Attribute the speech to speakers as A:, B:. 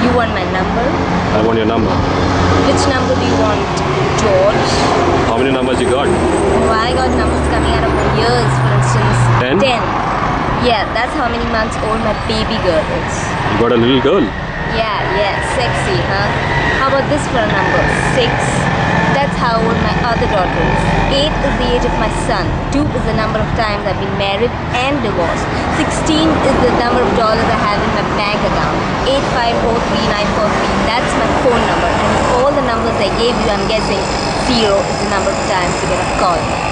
A: You want my number?
B: I want your number.
A: Which number do you want, George?
B: How many numbers you got?
A: Oh, I got numbers coming out of my ears, for instance.
B: Ten?
A: Ten. Yeah, that's how many months old my baby girl is.
B: You got a little girl.
A: Yeah, yeah, sexy, huh? How about this for a number? Six. That's how old my other daughter is. Eight is the age of my son. Two is the number of times I've been married and divorced. Sixteen is the number of dollars I have in my bank account. Eight five four three nine four three. That's my phone number. And all the numbers I gave you, I'm guessing zero is the number of times you get a call.